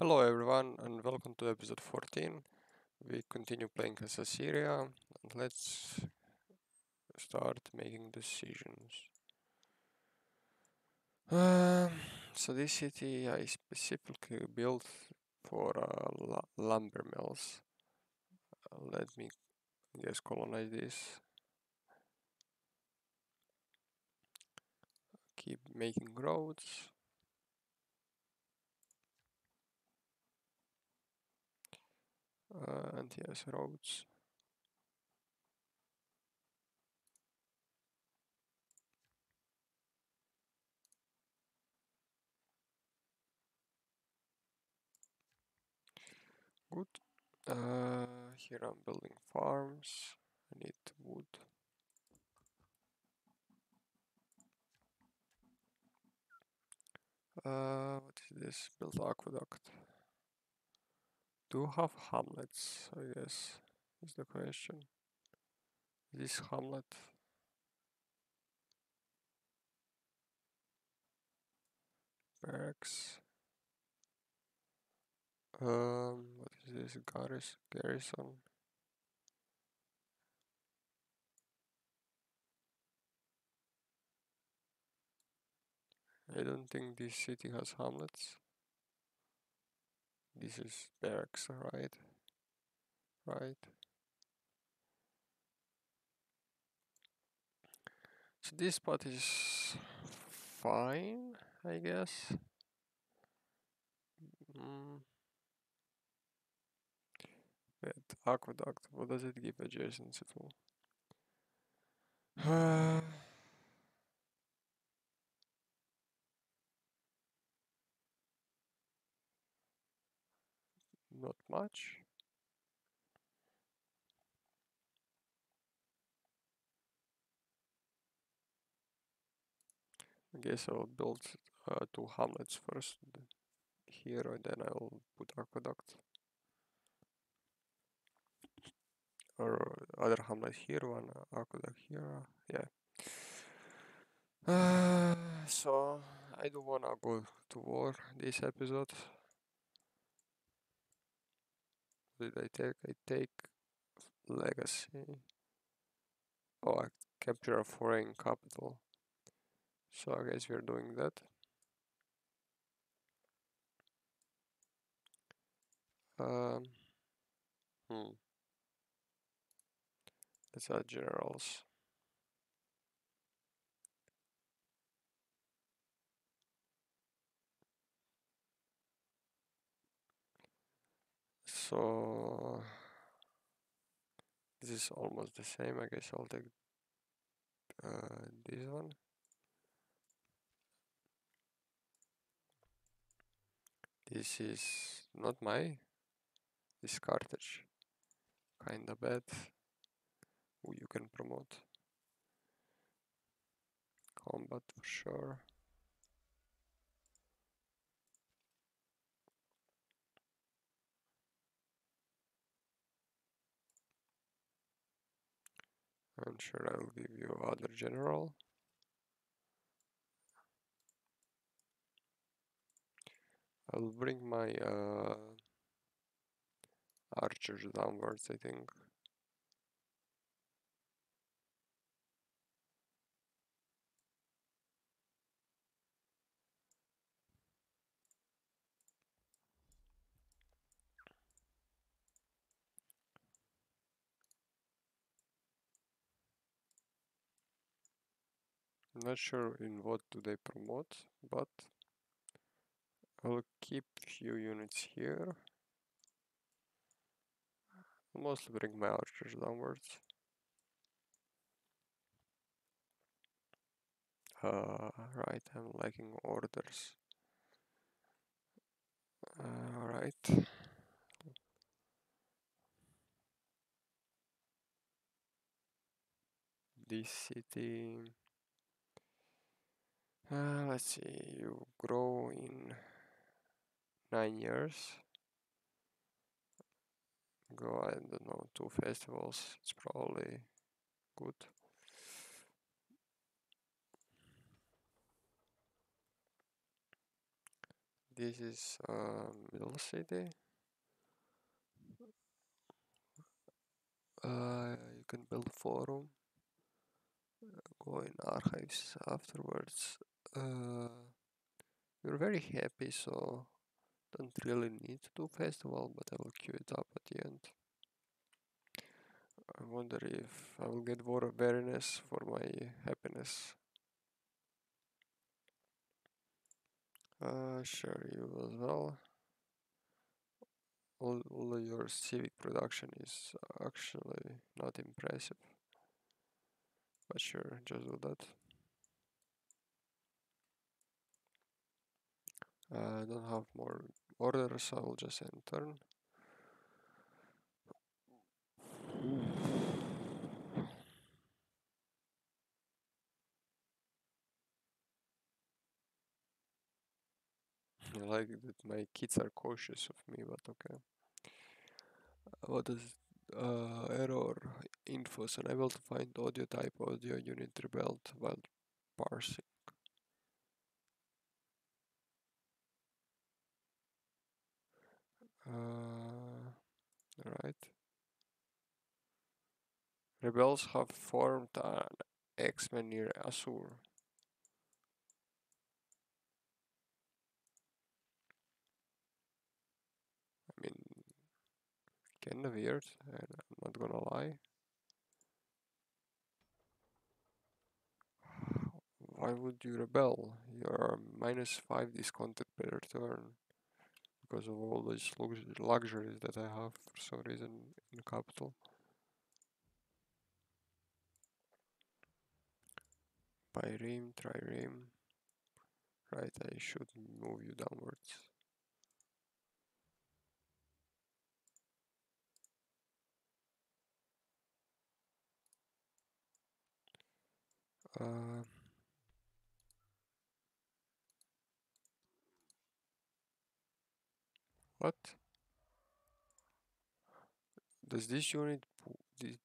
Hello everyone and welcome to episode 14. We continue playing as Assyria and let's start making decisions. Um, so this city I specifically built for uh, lumber mills. Uh, let me guess colonize this. Keep making roads. And yes, roads. Good. Uh, here I'm building farms. I need wood. Uh, what is this? Build aqueduct. Do have hamlets, I guess, is the question. This hamlet. Barracks. Um, what is this? Garris garrison. I don't think this city has hamlets. This is barracks, right? Right. So this part is fine, I guess. Mm. Aqueduct, what does it give adjacency to? not much. I guess I'll build uh, two hamlets first here and then I'll put aqueduct. Or other hamlet here, one aqueduct here, yeah. Uh, so I don't wanna go to war this episode. What did I take? I take legacy. Oh, I capture a foreign capital. So I guess we're doing that. Um, hmm. Let's add generals. So this is almost the same. I guess I'll take uh, this one. This is not my. This Carthage. Kinda bad. Who you can promote. Combat for sure. I'm sure I'll give you other general. I'll bring my uh, archers downwards, I think. Not sure in what do they promote, but I'll keep few units here. Mostly bring my archers downwards. Uh, right, I'm lacking orders. Uh, right. This city uh, let's see, you grow in nine years. Go, I don't know, two festivals, it's probably good. this is uh, middle city. Uh, you can build forum. Go in archives afterwards. Uh, we're very happy, so don't really need to do festival, but I will queue it up at the end. I wonder if I will get more awareness for my happiness. Uh, sure, you as well. All, all your civic production is actually not impressive. But sure, just do that. I don't have more orders, so I will just end turn. I like that my kids are cautious of me, but okay. What is uh, error infos unable to find audio type audio unit rebelled while parsing. Uh, right. Rebels have formed an Axeman near Azure. I mean, kinda weird, I'm not gonna lie. Why would you rebel? You're minus 5 discounted per turn because of all these lux luxuries that I have for some reason in capital. Pyrene, trireme. Right, I should move you downwards. Uh, what? Does this unit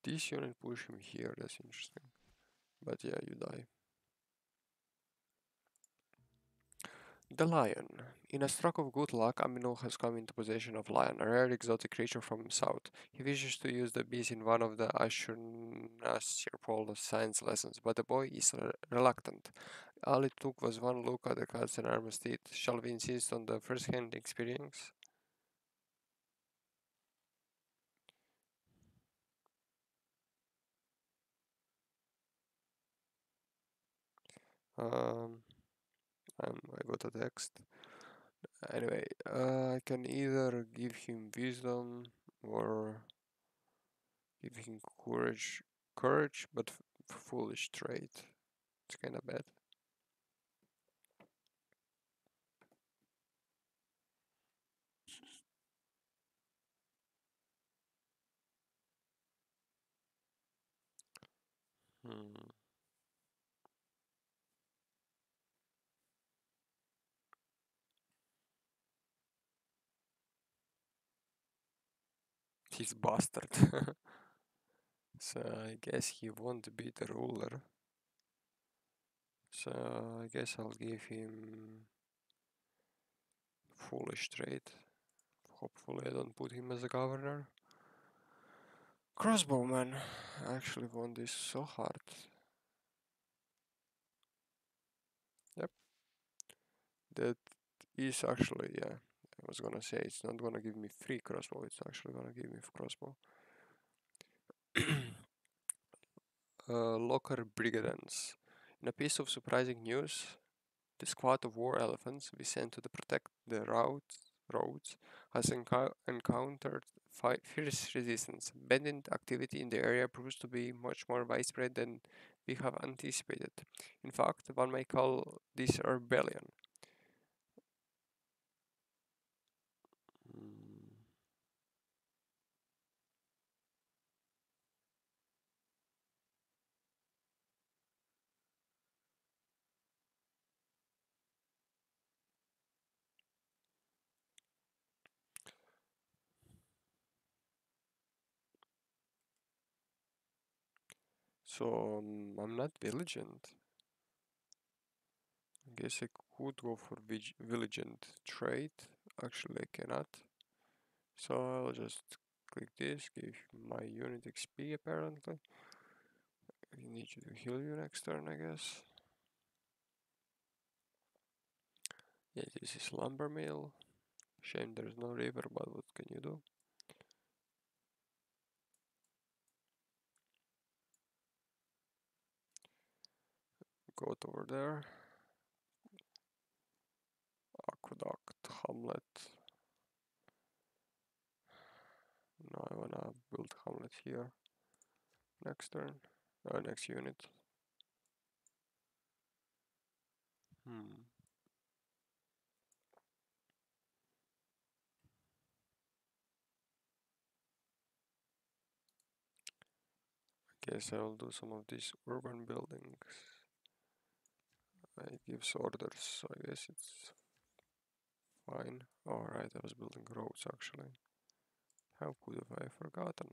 this, unit push him here? That's interesting. But yeah, you die. The Lion. In a stroke of good luck, Amino has come into possession of Lion, a rare exotic creature from the south. He wishes to use the beast in one of the Ashurnasirpal of science lessons, but the boy is re reluctant. All it took was one look at the cat's enormous teeth. Shall we insist on the first-hand experience? Um, I got a text. Anyway, uh, I can either give him wisdom or give him courage, courage, but foolish trait. It's kind of bad. Hmm. He's bastard. so I guess he won't be the ruler. So I guess I'll give him foolish trait. Hopefully I don't put him as a governor. Crossbowman. I actually want this so hard. Yep. That is actually, yeah. Was gonna say it's not gonna give me free crossbow, it's actually gonna give me crossbow. uh, Locker Brigadons. In a piece of surprising news, the squad of war elephants we sent to protect the routes, roads has encou encountered fierce resistance. Bandit activity in the area proves to be much more widespread than we have anticipated. In fact, one may call this a rebellion. So um, I'm not vigilant. I guess I could go for vig- vigilant trade. Actually, I cannot. So I'll just click this, give my unit XP apparently. I need you to heal you next turn, I guess. Yeah, this is lumber mill. Shame there's no river, but what can you do? Goat over there. Aqueduct, Hamlet. Now I wanna build Hamlet here. Next turn. Uh, next unit. Hmm. Guess I'll do some of these urban buildings. It gives orders, so I guess it's fine. Alright, I was building roads actually. How could have I forgotten?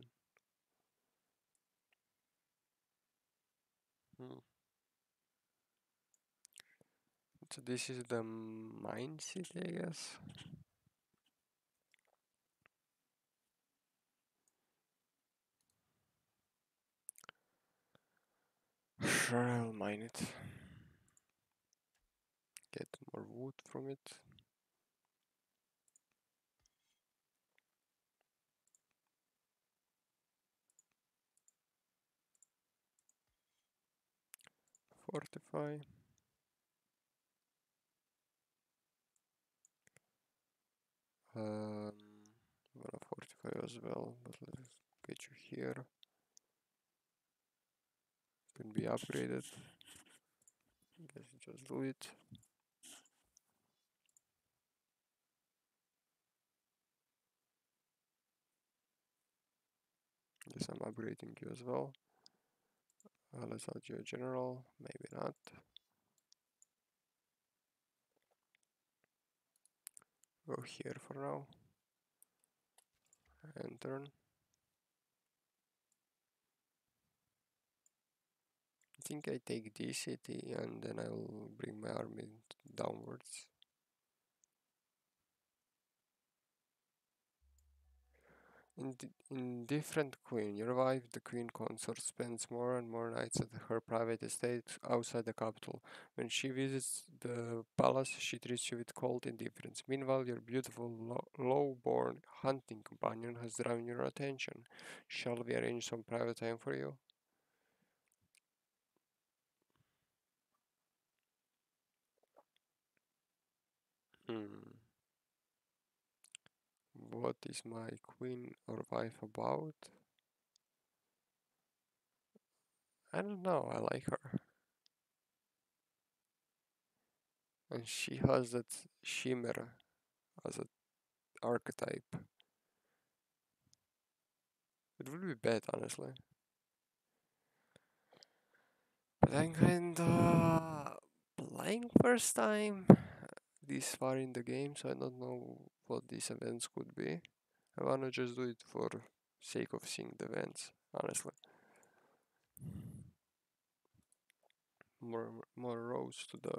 Hmm. So this is the mine city, I guess. Sure, I'll mine it. More wood from it. Fortify. Um, gonna fortify as well, but let's get you here. Can be upgraded. Guess just do it. Guess I'm upgrading you as well. Uh, let's add you a general, maybe not. Go here for now. And turn. I think I take this city and then I'll bring my army downwards. In, in different queen, your wife, the queen consort, spends more and more nights at her private estate outside the capital. When she visits the palace, she treats you with cold indifference. Meanwhile, your beautiful, lo- low-born hunting companion has drawn your attention. Shall we arrange some private time for you? Hmm. What is my queen or wife about? I don't know, I like her. And she has that shimmer as an archetype. It would be bad, honestly. But I'm kinda playing first time this far in the game, so I don't know what these events could be. I wanna just do it for sake of seeing the events, honestly. More more roads to the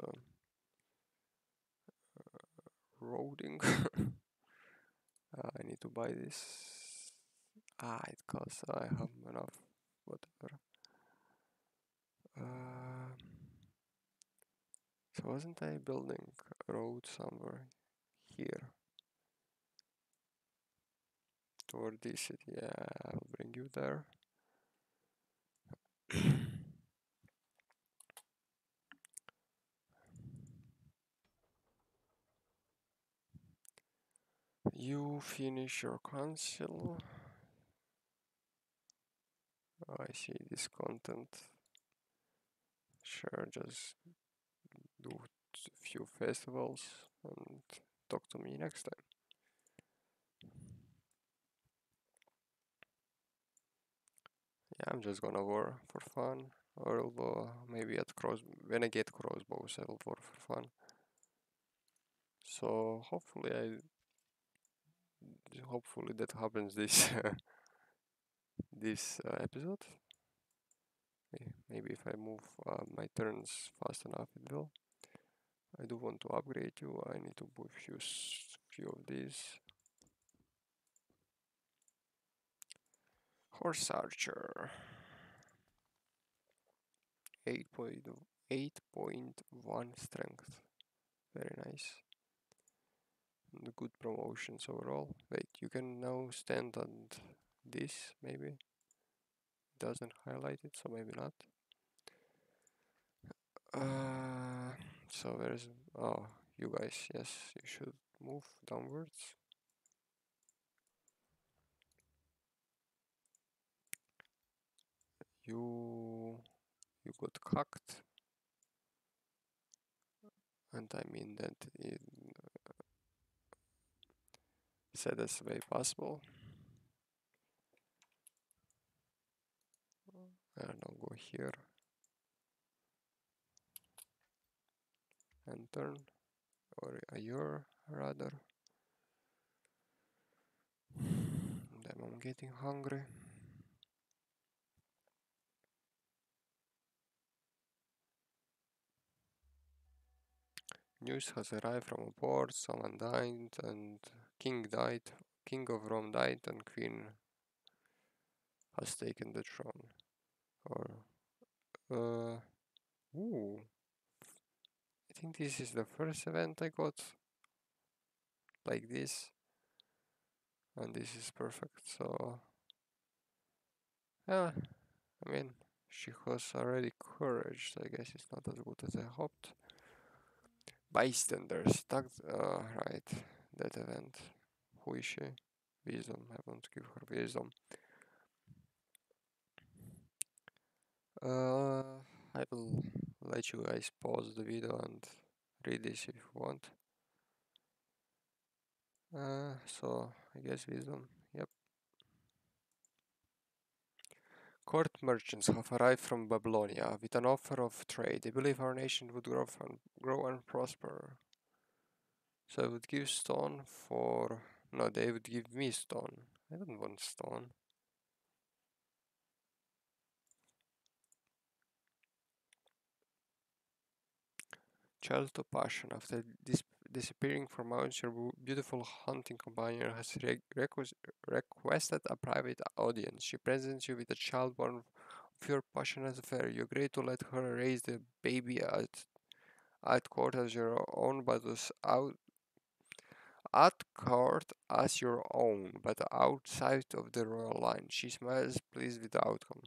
uh, roading. uh, I need to buy this. Ah, it costs. I have enough. Whatever. Uh, so wasn't I building a road somewhere here? Toward this city. Yeah, I'll bring you there. you finish your council. I see this content. Sure, just do a few festivals and talk to me next time. Yeah, I'm just gonna war for fun. Or maybe at cross when I get crossbows I will war for fun. So hopefully I hopefully that happens this this uh, episode. Maybe if I move uh, my turns fast enough, it will. I do want to upgrade you. I need to put few few of these. Horse Archer. 8.8.1 strength. Very nice. And good promotions overall. Wait, you can now stand on this, maybe? Doesn't highlight it, so maybe not. Uh, so where's... Oh, you guys, yes, you should move downwards. You... You got cocked. And I mean that in uh, saddest way possible. I don't go here. And turn or year rather. I'm getting hungry. News has arrived from a port, someone died and king died, king of Rome died and queen has taken the throne. Or, uh, ooh, I think this is the first event I got like this and this is perfect so yeah. I mean she has already courage I guess it's not as good as I hoped bystanders tagged uh, right. That event. Who is she wisdom I want to give her wisdom uh, I will let you guys pause the video and read this if you want. Uh, so I guess wisdom, yep. Court merchants have arrived from Babylonia with an offer of trade. They believe our nation would grow and, grow and prosper. So I would give stone for... No, they would give me stone. I don't want stone. Child to passion. After this disappearing from mountains, your beautiful hunting companion has re requested a private audience. She presents you with a child born of your passionate affair. You agree to let her raise the baby at, at court as your own, but out at court as your own, but outside of the royal line. She smiles, pleased with the outcome.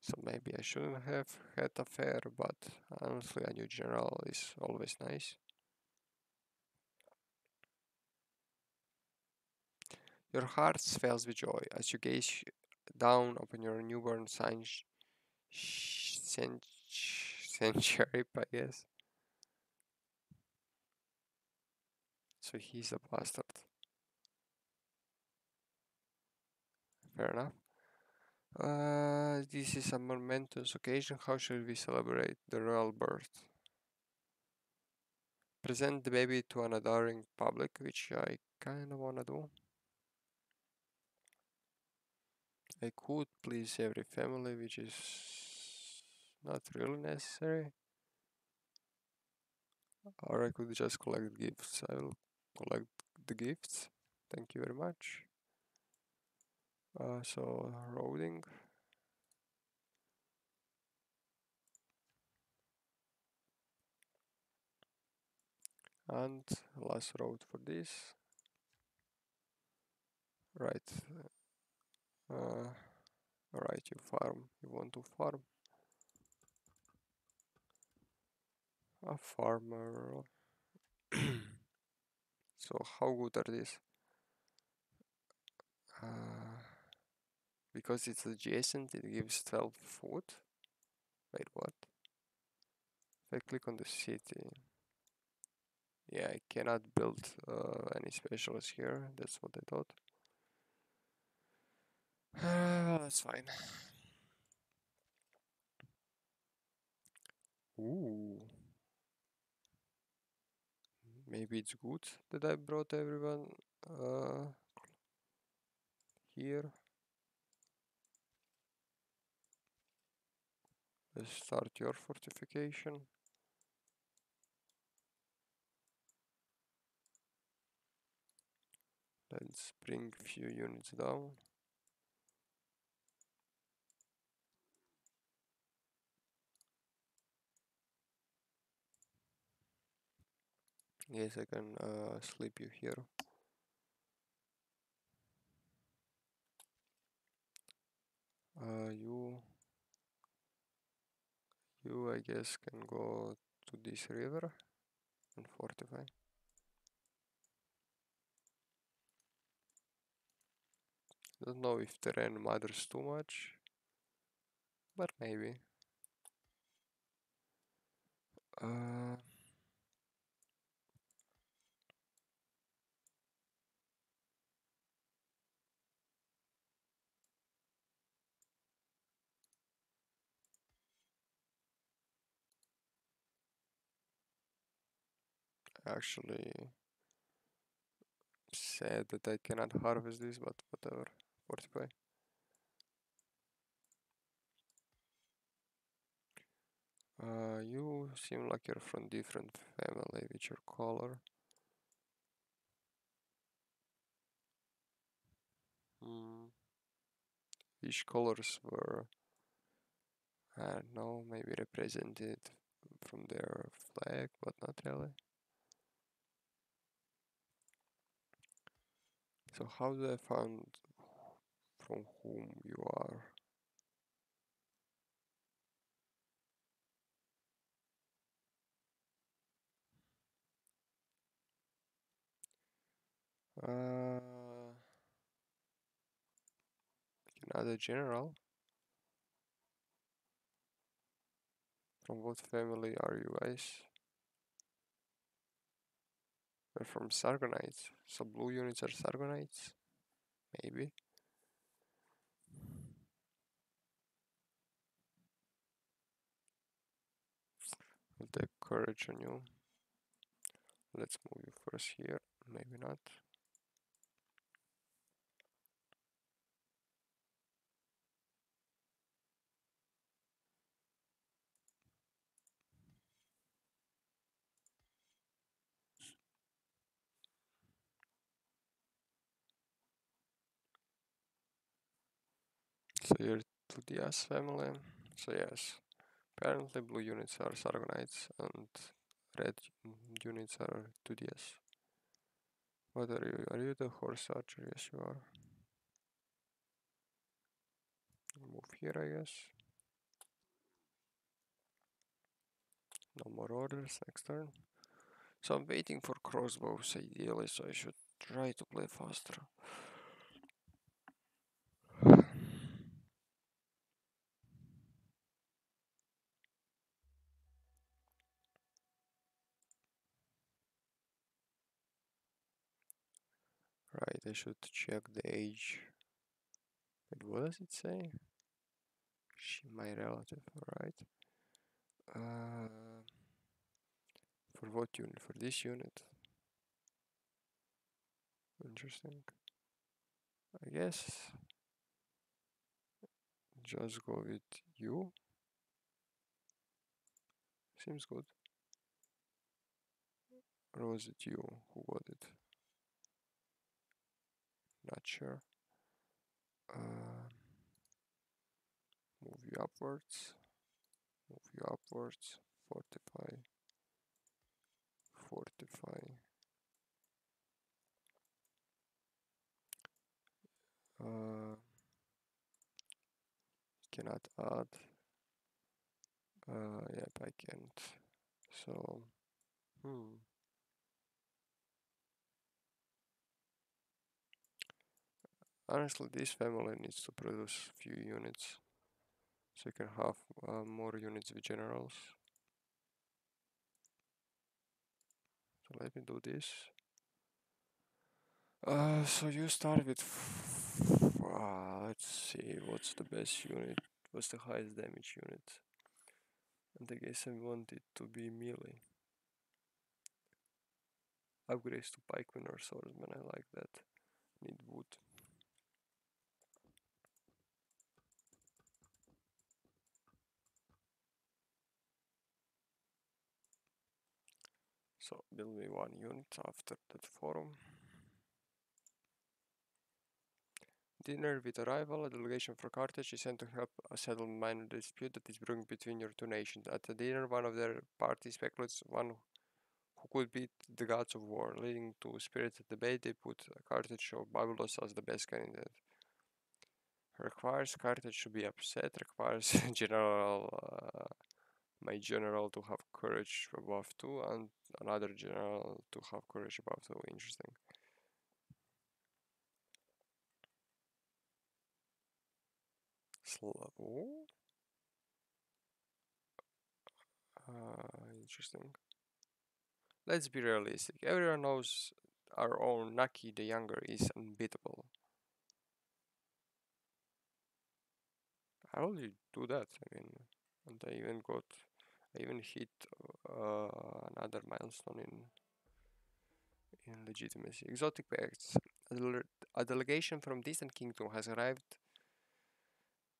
So maybe I shouldn't have had affair, but honestly a new general is always nice. Your heart swells with joy as you gaze down upon your newborn son, Sennacherib, I guess. So he's a bastard. Fair enough. Uh, this is a momentous occasion. How should we celebrate the royal birth? Present the baby to an adoring public, which I kinda wanna do. I could please every family, which is not really necessary. Or I could just collect gifts. I will collect the gifts. Thank you very much. Uh, so roading. And last road for this. Right. Uh, right, you farm. You want to farm. A farmer. so how good are these? Uh, because it's adjacent it gives 12 foot. Wait what? If I click on the city yeah I cannot build uh, any specialists here. That's what I thought. That's fine. Ooh. Maybe it's good that I brought everyone uh, here start your fortification. Let's bring few units down. Yes, I can uh, sleep you here. Uh, you, you, I guess, can go to this river and fortify. Don't know if terrain matters too much, but maybe. Uh, actually sad that I cannot harvest this, but whatever. Fortify. Uh, you seem like you're from different family with your color. Which colors were, I don't know, maybe represented from their flag, but not really. So how do I find from whom you are? Uh, another general. From what family are you guys? We're from Sargonites. So blue units are Sargonites? Maybe. I'll take courage on you. Let's move you first here. Maybe not. So to the S family. So yes, apparently blue units are Sargonites and red units are 2DS. What are you? Are you the horse archer? Yes, you are. Move here, I guess. No more orders next turn. So I'm waiting for crossbows ideally, so I should try to play faster. Right, I should check the age. Wait, what does it say? She my relative, right? Uh, for what unit? For this unit? Interesting. I guess just go with you. Seems good. Or was it you who got it? Not sure. Uh, move you upwards. Move you upwards. Fortify. Fortify. Uh, cannot add. Uh, yep, I can't. So, hmm. Honestly, this family needs to produce few units so you can have uh, more units with generals. So let me do this. Uh, so you start with, uh, let's see, what's the best unit, what's the highest damage unit? And I guess I want it to be melee. Upgrades to pikemen or swordsman, I like that. Need wood. So build me one unit after that forum. Dinner with arrival, a delegation for Carthage is sent to help settle a minor dispute that is brewing between your two nations. At the dinner, one of their party speculates one who could beat the gods of war, leading to spirited debate. They put Carthage of Byblos as the best candidate. Requires Carthage to be upset. Requires general, uh, my general to have courage above two, and another general to have courage above two. Interesting. Slow. Uh, interesting. Let's be realistic. Everyone knows our own Naki the Younger is unbeatable. How do you do that? I mean, and I even got, I even hit uh, another milestone in in legitimacy. Exotic pets. A, delegation from distant kingdom has arrived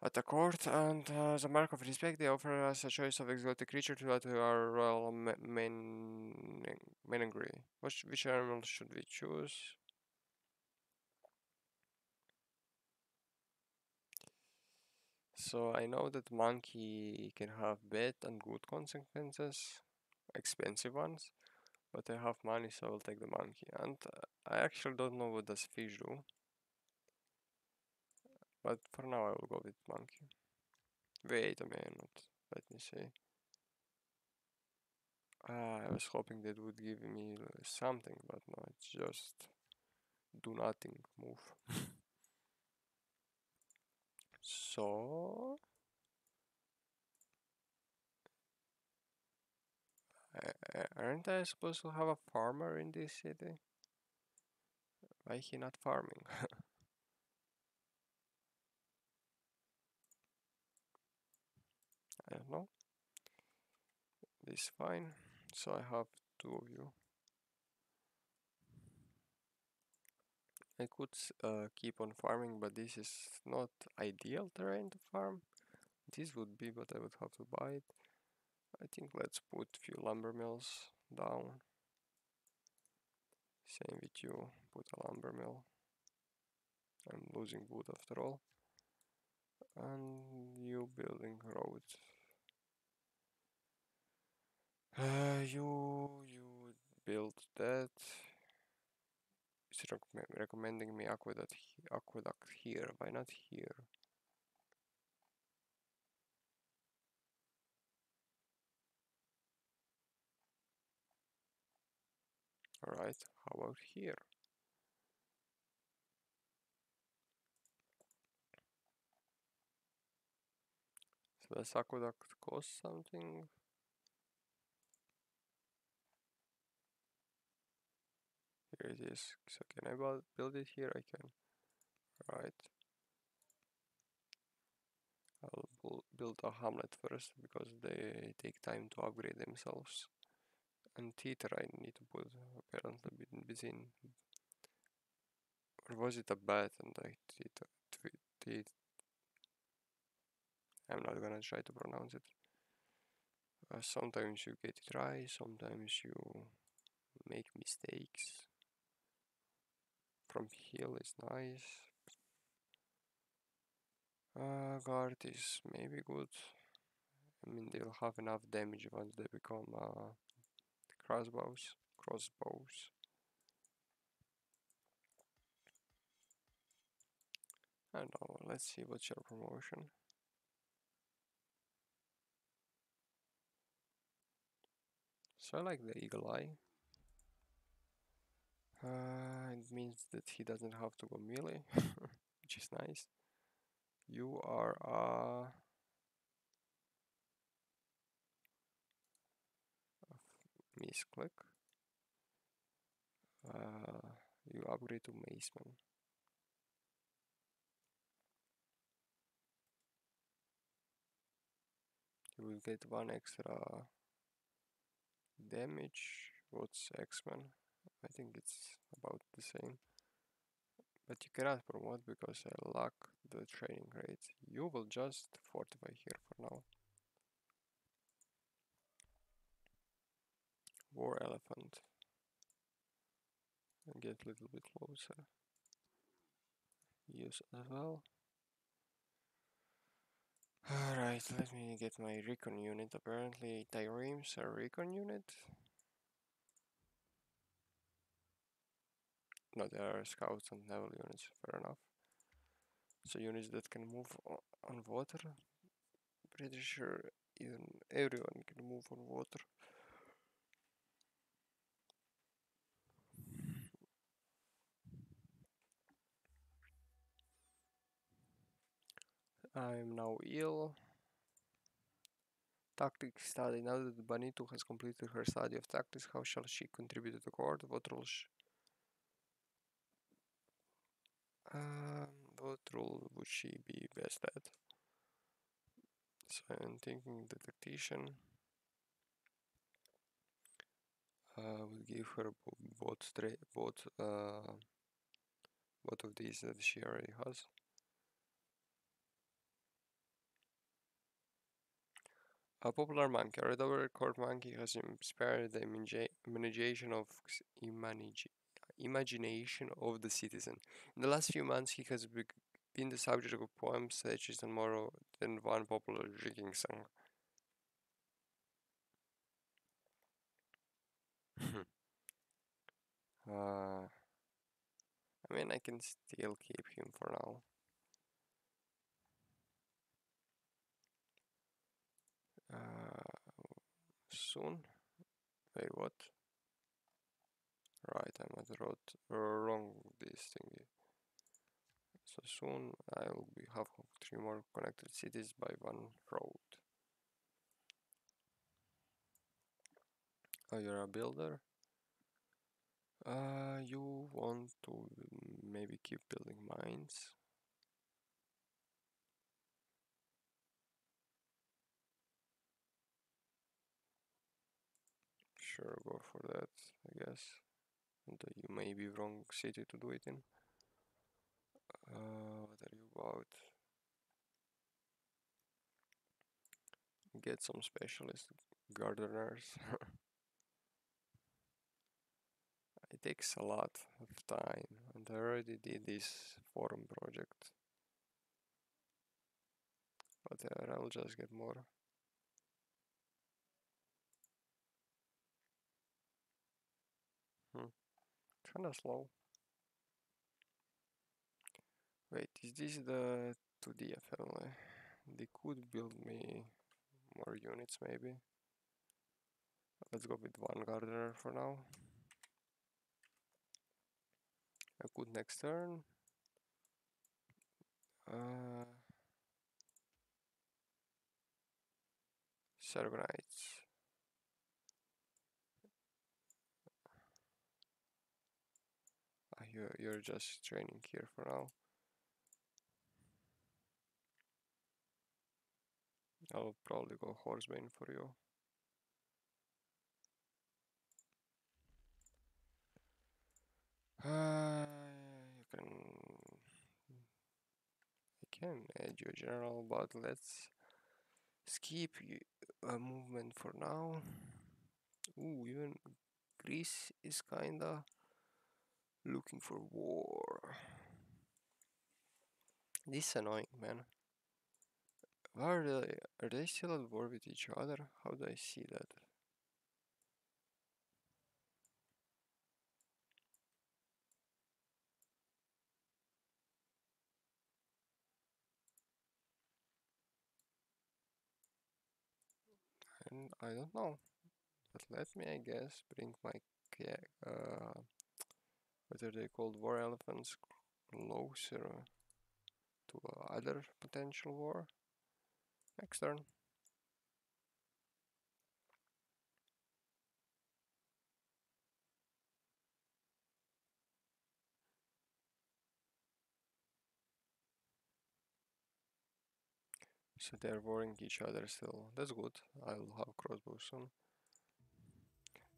at the court, and uh, as a mark of respect, they offer us a choice of exotic creature to add to our royal men menagerie. Which, which animal should we choose? So I know that monkey can have bad and good consequences, expensive ones, but I have money so I'll take the monkey. And uh, I actually don't know what does fish do. But for now I will go with monkey. Wait a minute, let me see. Uh, I was hoping that would give me something, but no, it's just do nothing move. so aren't I supposed to have a farmer in this city? Why he not farming? I don't know. This is fine. So I have two of you. I could uh, keep on farming, but this is not ideal terrain to farm. This would be, but I would have to buy it. I think let's put few lumber mills down. Same with you, put a lumber mill. I'm losing wood after all. And you building roads. Uh, you you build that. Recommending me aqueduct aqueduct here. Why not here? Alright, how about here? So does aqueduct cost something? Here it is. So can I build it here? I can. right I'll build a hamlet first because they take time to upgrade themselves. And theater I need to put apparently between. Or was it a bat and I theater? I'm not gonna try to pronounce it. Uh, sometimes you get it right, sometimes you make mistakes. From hill is nice. Uh, guard is maybe good. I mean, they'll have enough damage once they become uh, crossbows. Crossbows. I don't know. Let's see what's your promotion. So I like the eagle eye. Uh, it means that he doesn't have to go melee, which is nice. You are a, a misclick. Uh, you upgrade to Maceman. You will get one extra damage. What's Axeman? I think it's about the same. But you cannot promote because I lack the training rate. You will just fortify here for now. War elephant. And get a little bit closer. Use as well. Alright, let me get my recon unit. Apparently Trireme's are recon unit. No, there are scouts and naval units, fair enough. So units that can move on water. Pretty sure even everyone can move on water. I am now ill. Tactics study. Now that Banito has completed her study of tactics, how shall she contribute to the court? What role um, what role would she be best at? So I'm thinking the tactician uh, would give her both both uh, both of these that she already has. A popular monkey, a red court monkey has inspired the imagination of imagination of the citizen. In the last few months, he has been the subject of poems, sketches, and more than one popular drinking song. uh, I mean, I can still keep him for now. Uh, soon? Wait, what? Right, I'm at the road wrong this thingy. So soon I'll be have three more connected cities by one road. Oh, you're a builder? Uh, you want to maybe keep building mines? Sure, go for that, I guess. You may be wrong city to do it in. Uh, what are you about? Get some specialist gardeners. it takes a lot of time and I already did this forum project. But uh, I'll just get more. Hmm. Kinda slow. Wait, is this the Tudiya family? They could build me more units maybe. Let's go with one gardener for now. I could next turn. Uh, Sargonids. You're, you're just training here for now. I'll probably go Horsebane for you. Uh, you can I can add you a general, but let's skip a movement for now. Ooh, even Greece is kinda looking for war. This is annoying, man. Are they, are they still at war with each other? How do I see that? And I don't know. But let me, I guess, bring my uh, what are they called? War elephants closer to other potential war. Next turn. So they're warring each other still. That's good. I'll have crossbow soon.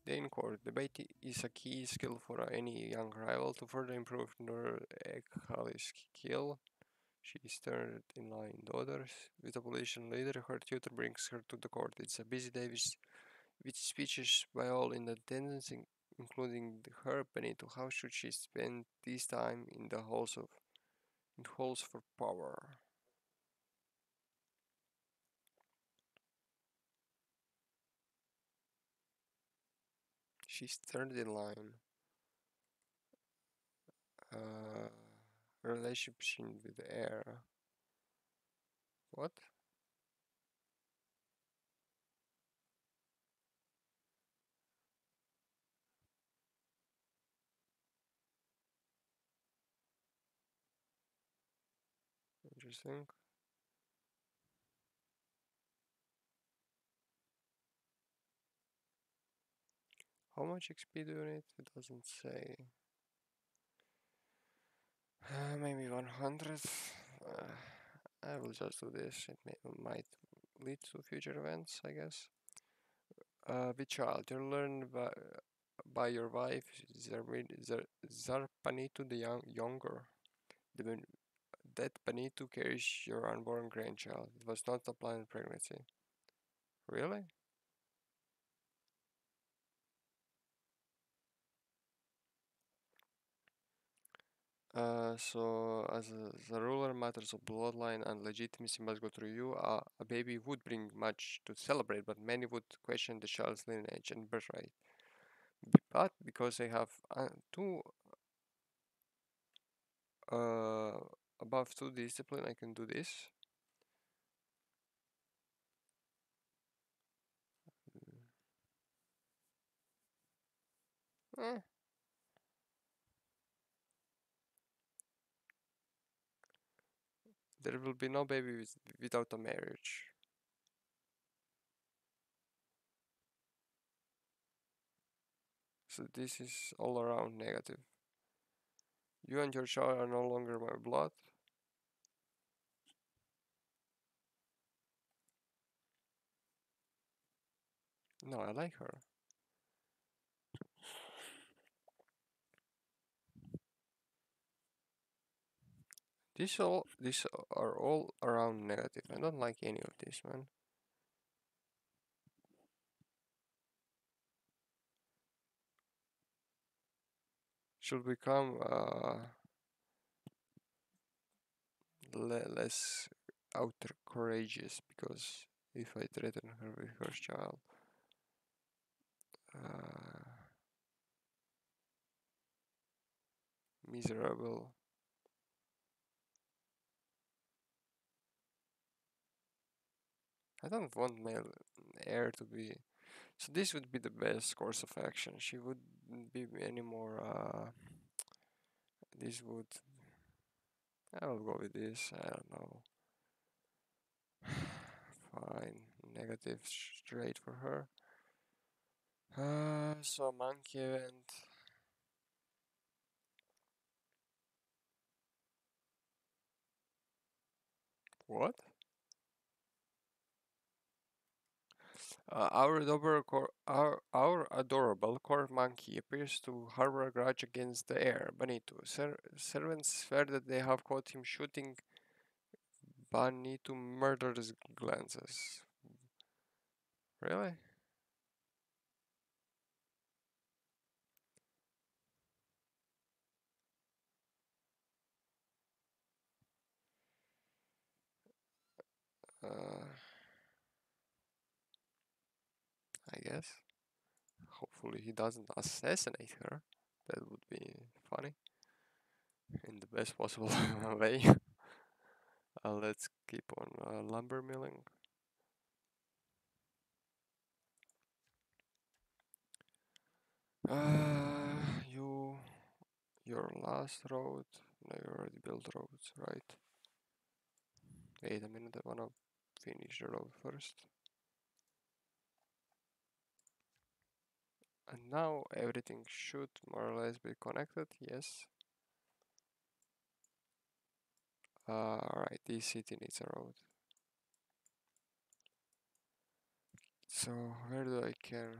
Dane Court. Debate is a key skill for any young rival to further improve Nur Ekhali's skill. She is third in line daughters. With a population leader, her tutor brings her to the court. It's a busy day with speeches by all in attendance, in- including the her Benito. How should she spend this time in the halls of in halls for power? She's third in line. Uh, relationship with air. What? Interesting. How much XP do you need? It doesn't say. Uh, maybe 100. Uh, I will just do this. It may, might lead to future events, I guess. Uh, with child, you learn by, by your wife Zarpanitu the young, younger. The, that Panitu carries your unborn grandchild. It was not a planned pregnancy. Really? Uh, so, as a, the ruler, matters of bloodline and legitimacy must go through you. Uh, a baby would bring much to celebrate, but many would question the child's lineage and birthright. But because they have uh, two uh, above two discipline, I can do this. Eh. There will be no baby with, without a marriage. So this is all around negative. You and your child are no longer my blood. No, I like her. These all these are all around negative. I don't like any of this, man. Should become uh, le less outer courageous because if I threaten her with her child, uh, miserable. I don't want male heir to be. So this would be the best course of action. She wouldn't be any more. Uh, this would. I will go with this. I don't know. Fine. Negative straight for her. Uh, so monkey event. What? Uh, our adorable, our, our adorable court monkey appears to harbor a grudge against the heir, Benito. Ser- servants swear that they have caught him shooting Benito murderous glances. Really? Uh, I guess. Hopefully he doesn't assassinate her. That would be funny. In the best possible way. Uh, let's keep on uh, lumber milling. Uh, you, your last road. No, you already built roads, right? Wait a minute, I wanna finish the road first. And now everything should more or less be connected, yes. Uh, Alright, this city needs a road. So where do I can,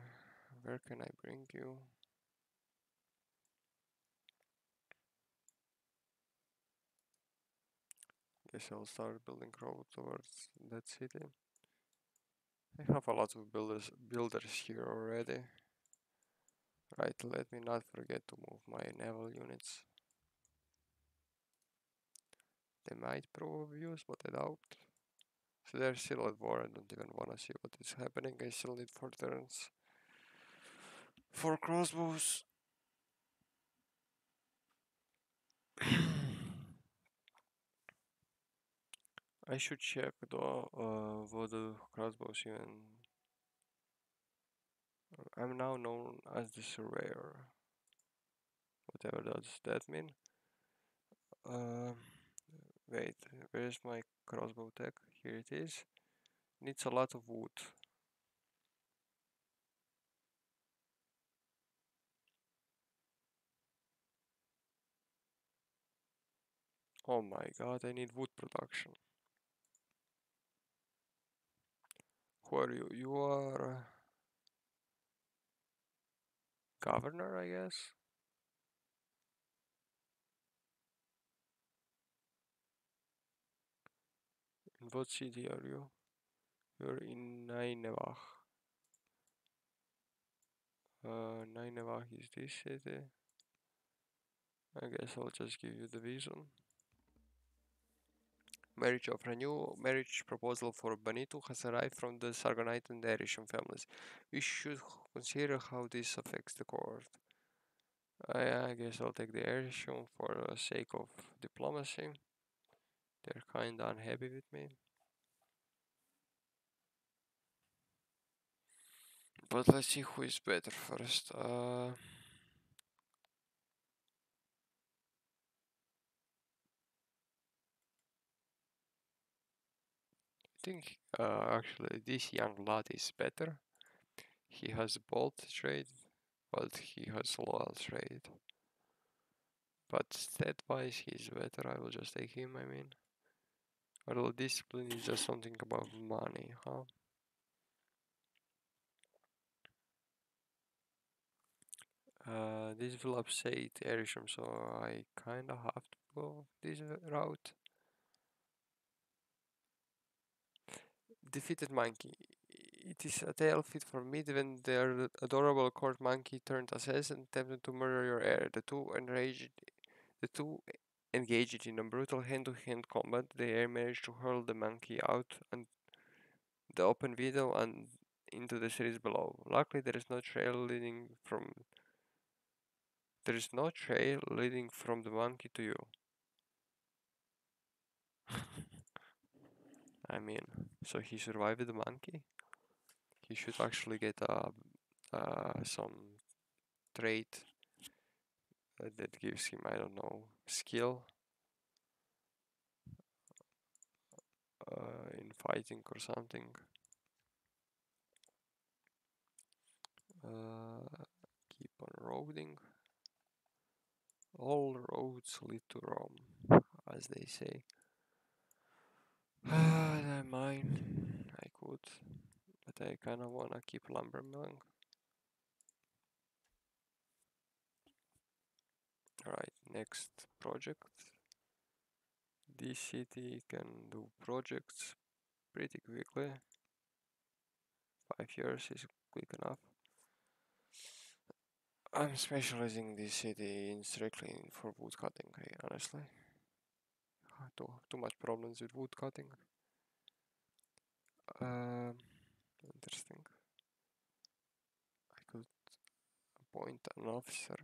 where can I bring you? Guess I'll start building road towards that city. I have a lot of builders builders here already. Right, let me not forget to move my naval units. They might prove of use, but I doubt. So they're still at war, I don't even wanna see what is happening. I still need four turns. Four crossbows. I should check though uh, what the crossbows even. I'm now known as the surveyor. Whatever does that mean? Um, wait, where's my crossbow tech? Here it is. Needs a lot of wood. Oh my god, I need wood production. Who are you? You are governor, I guess. In what city are you? You're in Nineveh. Uh, is this city. I guess I'll just give you the reason. Marriage of a new marriage proposal for Banitu has arrived from the Sargonid and Erishum families. We should consider how this affects the court. I, I guess I'll take the Erishum for the sake of diplomacy. They're kinda unhappy with me. But let's see who is better first. Uh, I think uh, actually this young lad is better. He has bold trade, but he has loyal trade. But stat wise, he's better. I will just take him. I mean, although discipline is just something about money, huh? Uh, this will upset Erishum, so I kinda have to go this route. Defeated monkey. It is a tale fit for mid when their adorable court monkey turned assassin and attempted to murder your heir. The two enraged the two engaged in a brutal hand-to-hand combat. The heir managed to hurl the monkey out and the open window and into the streets below. Luckily there is no trail leading from there is no trail leading from the monkey to you. I mean, so he survived the monkey. He should actually get uh, uh, some trait uh, that gives him, I don't know, skill uh, in fighting or something. Uh, keep on roading. All roads lead to Rome, as they say. Ah, mine. I could, but I kinda wanna keep lumber milling. Alright, next project. This city can do projects pretty quickly. Five years is quick enough. I'm specializing this city in strictly for wood cutting, honestly. Too, too much problems with wood cutting. Um, interesting. I could appoint an officer.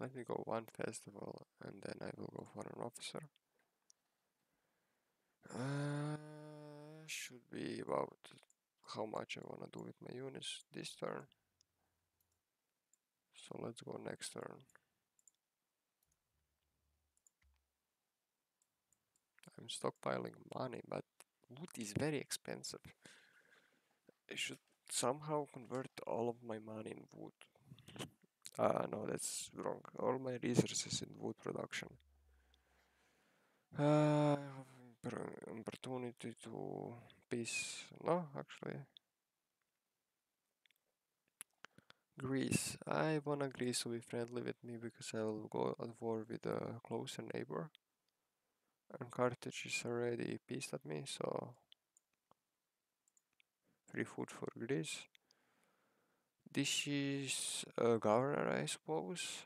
Let me go one festival and then I will go for an officer. Uh, should be about how much I wanna do with my units this turn. So let's go next turn. I'm stockpiling money, but wood is very expensive. I should somehow convert all of my money in wood. Ah, no, that's wrong. All my resources in wood production. Uh, opportunity to piece. No, actually. Greece. I want Greece to be friendly with me because I will go at war with a closer neighbor. And Carthage is already pissed at me, so free food for Greece. This is a governor, I suppose.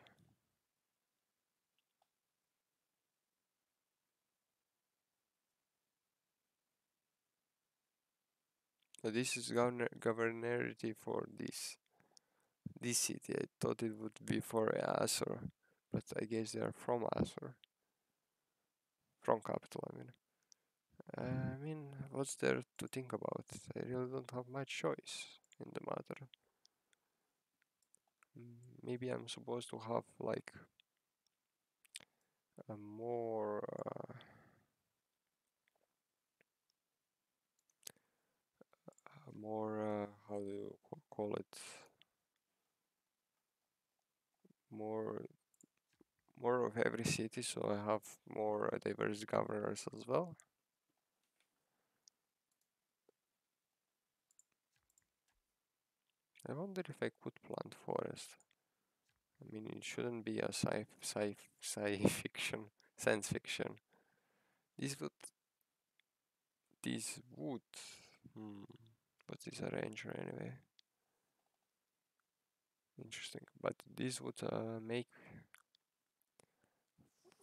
This is governor governority for this this city. I thought it would be for Assur, but I guess they are from Assur. From capital, I mean. I mean, what's there to think about? I really don't have much choice in the matter. Maybe I'm supposed to have like a more uh, more uh, how do you call it? More more of every city so I have more uh, diverse governors as well. I wonder if I could plant forest. I mean it shouldn't be a sci sci sci fiction science fiction. This would this would hmm but it's a ranger anyway. Interesting, but this would uh, make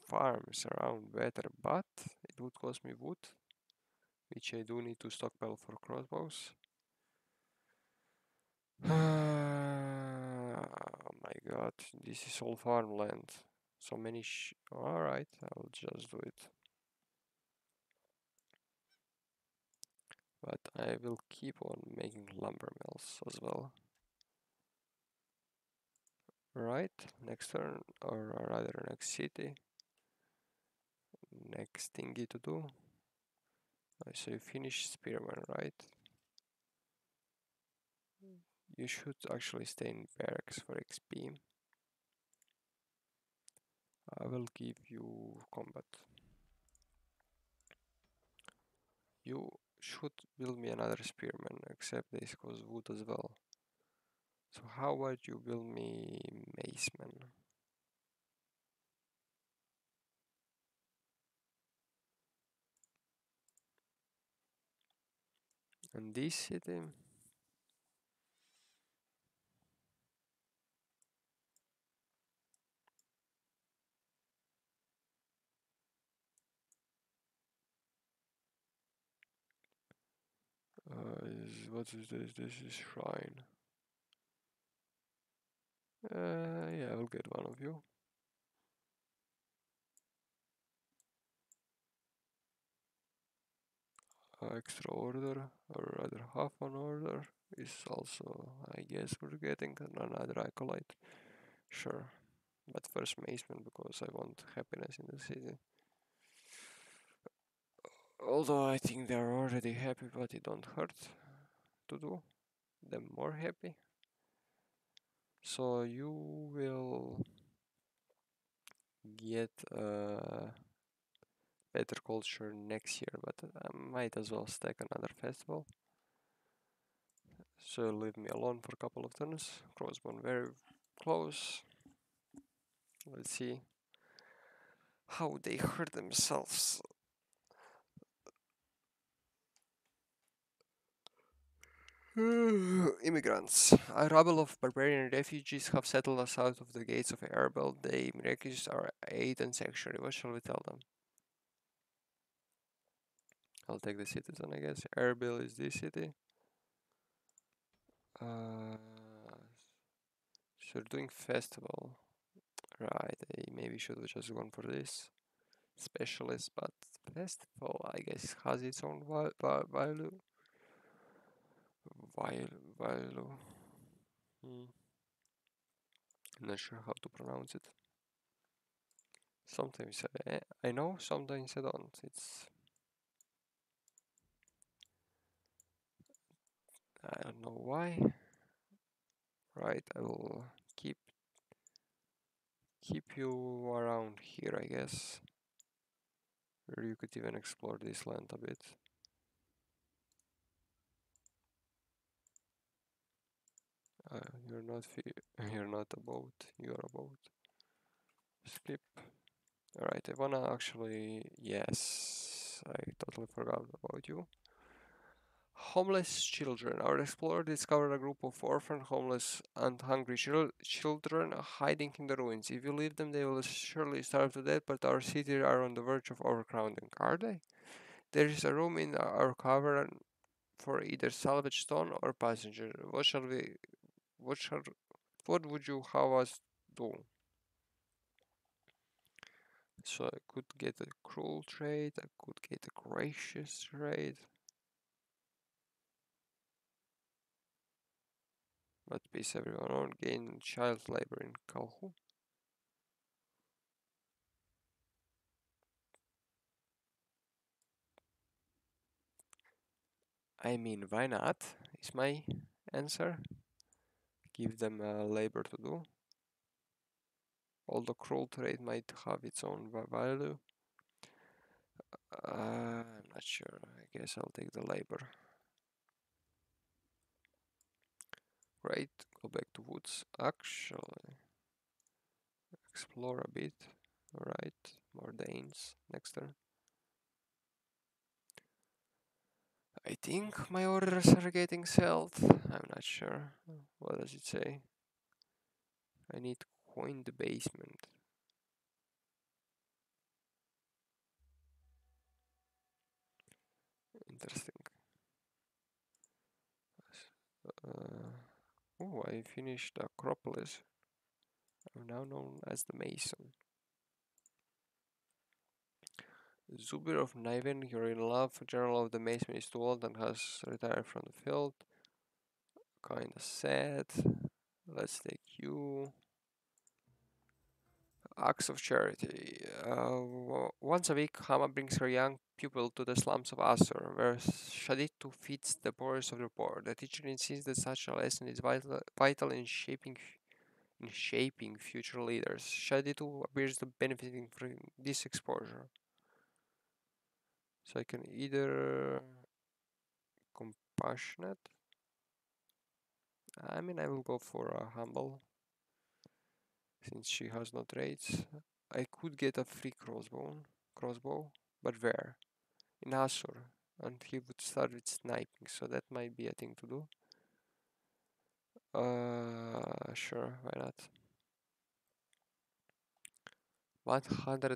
farms around better, but it would cost me wood, which I do need to stockpile for crossbows. oh my god, this is all farmland. So many Alright, I'll just do it. But I will keep on making lumber mills as well. Right, next turn, or rather next city. Next thingy to do. So you finish Spearman, right? You should actually stay in barracks for XP. I will give you combat. You should build me another spearman, except this costs wood as well. So how about you build me maceman? And this city? Is, what is this? This is shrine. Uh, yeah, I'll get one of you. Extra order, or rather half an order, is also, I guess, we're getting another acolyte. Sure, but first Maceman because I want happiness in the city. Although I think they're already happy, but it don't hurt to do them more happy. So you will get a better culture next year, but I might as well stack another festival. So leave me alone for a couple of turns. Crossbone very close. Let's see how they hurt themselves. Immigrants. A rabble of barbarian refugees have settled us out of the gates of Erbil. They refused our aid and sanctuary. What shall we tell them? I'll take the citizen, I guess. Erbil is this city. Uh, so they're doing festival. Right, I maybe should have just gone for this. Specialist, but festival, I guess, has its own value while while hmm. I'm not sure how to pronounce it. Sometimes I, I know, sometimes I don't. It's I don't know why. Right, I will keep keep you around here, I guess. Or you could even explore this land a bit. Uh, you're not you're not a boat. You're a boat. Skip. Alright, I wanna actually yes, I totally forgot about you. Homeless children. Our explorer discovered a group of orphaned, homeless, and hungry chil children hiding in the ruins. If you leave them, they will surely starve to death, but our city are on the verge of overcrowding. Are they? There is a room in our cavern for either salvage stone or passenger. What shall we... What. What would you have us do? So I could get a cruel trade, I could get a gracious trade. But peace everyone on gain child labor in Kalhu. I mean, why not? Is my answer. Give them uh, labor to do. Although cruel trade might have its own value. Uh, I'm not sure. I guess I'll take the labor. Right, go back to woods. Actually, explore a bit. Alright, more Danes. Next turn. I think my orders are getting sold. I'm not sure. What does it say? I need coin the basement. Interesting. Uh, oh, I finished Acropolis. I'm now known as the Mason. Zubir of Niven, you're in love. General of the Mason is too old and has retired from the field. Kinda sad. Let's take you. Acts of charity. Uh, once a week, Hama brings her young pupil to the slums of Assur, where Shaditu feeds the poorest of the poor. The teacher insists that such a lesson is vital, vital in shaping in shaping future leaders. Shaditu appears to benefit from this exposure. So I can either compassionate. I mean, I will go for a humble since she has no traits. I could get a free crossbow, crossbow, but where? In Assur, and he would start with sniping, so that might be a thing to do. Uh, sure, why not? 100%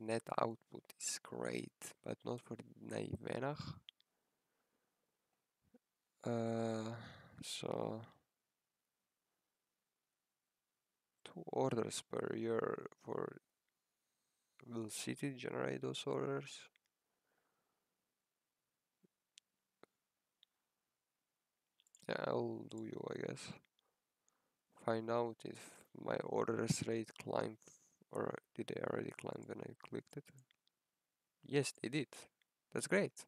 net output is great, but not for Nijvenach. Uh, so two orders per year for will city generate those orders yeah I'll do you I guess find out if my orders rate climb or did they already climb when I clicked it yes they did that's great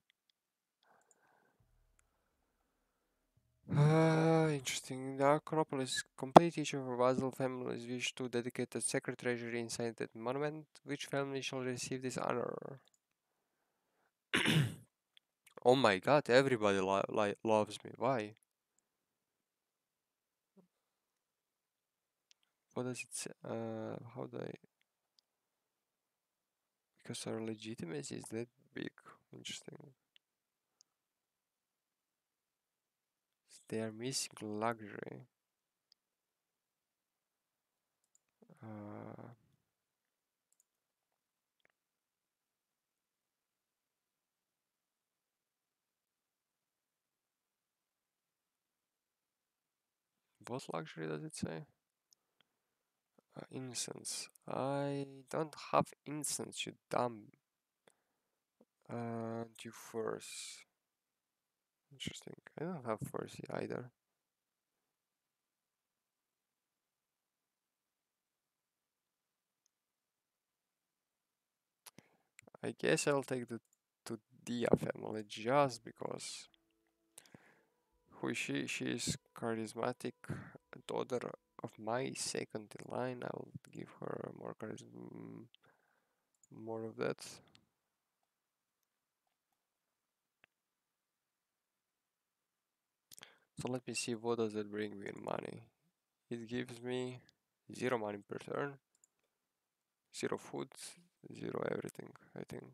Uh, interesting. The Acropolis complete each of vassal families wish to dedicate a sacred treasury inside that monument. Which family shall receive this honor? oh my god, everybody lo loves me. Why? What does it say? Uh, how do I... Because our legitimacy is that big. Interesting. They are missing luxury. Uh, what luxury does it say? Uh, incense. I don't have incense, you dumb. Uh, you force. Interesting. I don't have Farsi either. I guess I'll take the to Dia family just because who she? She is charismatic daughter of my second in line. I'll give her more charisma, more of that. So let me see what does it bring me in money. It gives me zero money per turn, zero food, zero everything, I think.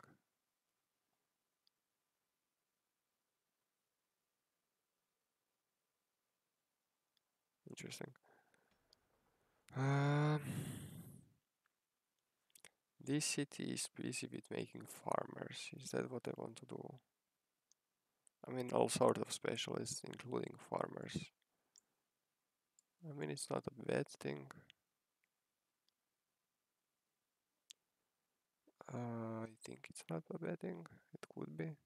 Interesting. Um, this city is busy with making farmers. Is that what I want to do? I mean, all sorts of specialists, including farmers. I mean, it's not a bad thing. Uh, I think it's not a bad thing. It could be.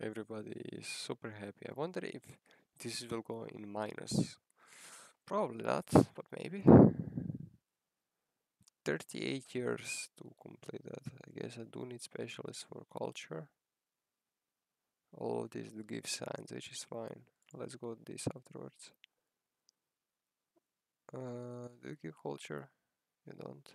Everybody is super happy. I wonder if this will go in minus. Probably not, but maybe. 38 years to complete that. I guess I do need specialists for culture. All of this do give signs, which is fine. Let's go to this afterwards. Uh, do you give culture? You don't.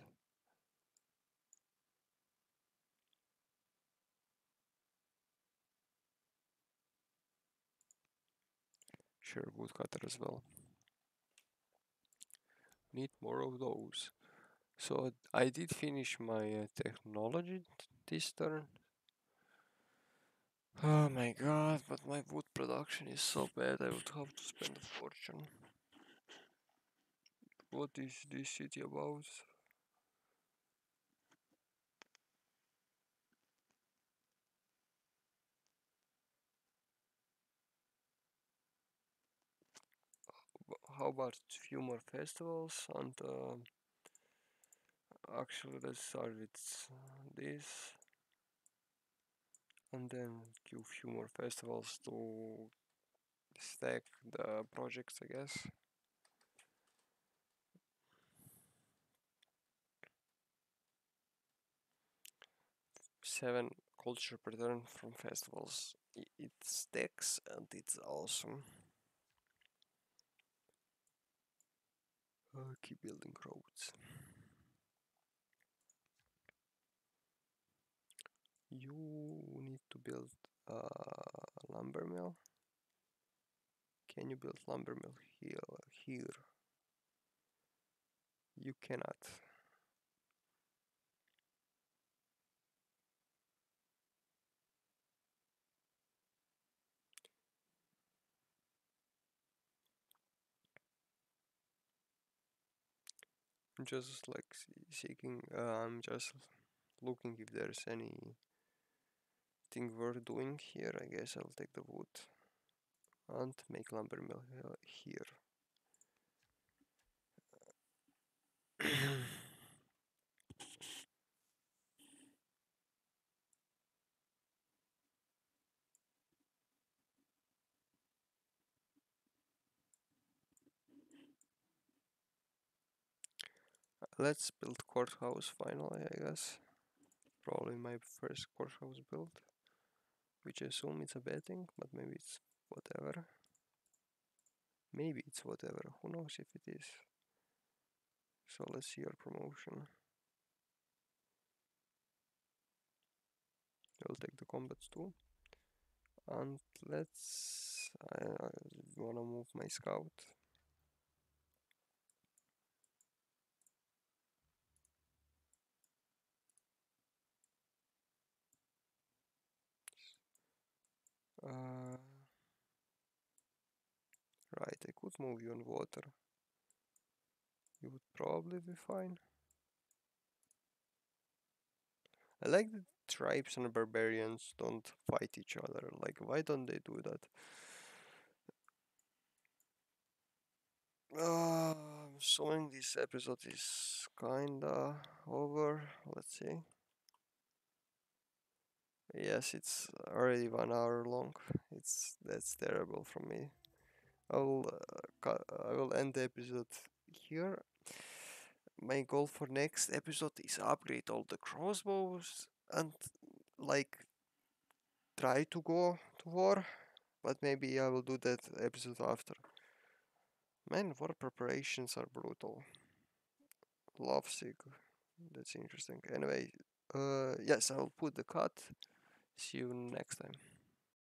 Woodcutter as well. Need more of those. So I did finish my uh, technology this turn. Oh my god, but my wood production is so bad I would have to spend a fortune. What is this city about? How about few more festivals and uh, actually let's start with this and then do few more festivals to stack the projects I guess. Seven culture pattern from festivals. It stacks and it's awesome. Uh, keep building roads. You need to build a lumber mill. Can you build lumber mill here? Here. You cannot. Just like seeking, uh, I'm just looking if there's any thing worth doing here. I guess I'll take the wood and make lumber mill here. Let's build courthouse finally, I guess. Probably my first courthouse build. Which I assume it's a bad thing, but maybe it's whatever. Maybe it's whatever, who knows if it is. So let's see your promotion. I'll take the combats too. And let's... I, I wanna move my scout. Uh, right, I could move you on water. You would probably be fine. I like that tribes and barbarians don't fight each other. Like, why don't they do that? Uh, I'm assuming this episode is kinda over. Let's see. Yes, it's already one hour long. It's that's terrible for me. I will uh, I will end the episode here. My goal for next episode is upgrade all the crossbows and like try to go to war, but maybe I will do that episode after. Man, war preparations are brutal. Lovesick. That's interesting. Anyway, uh, yes, I'll put the cut. See you next time.